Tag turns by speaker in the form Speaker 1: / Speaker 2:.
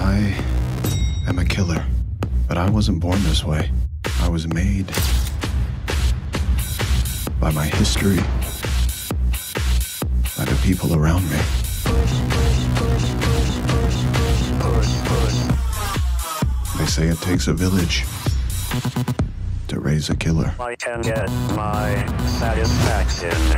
Speaker 1: I am a killer, but I wasn't born this way. I was made by my history, by the people around me. They say it takes a village to raise a killer.
Speaker 2: I can get my satisfaction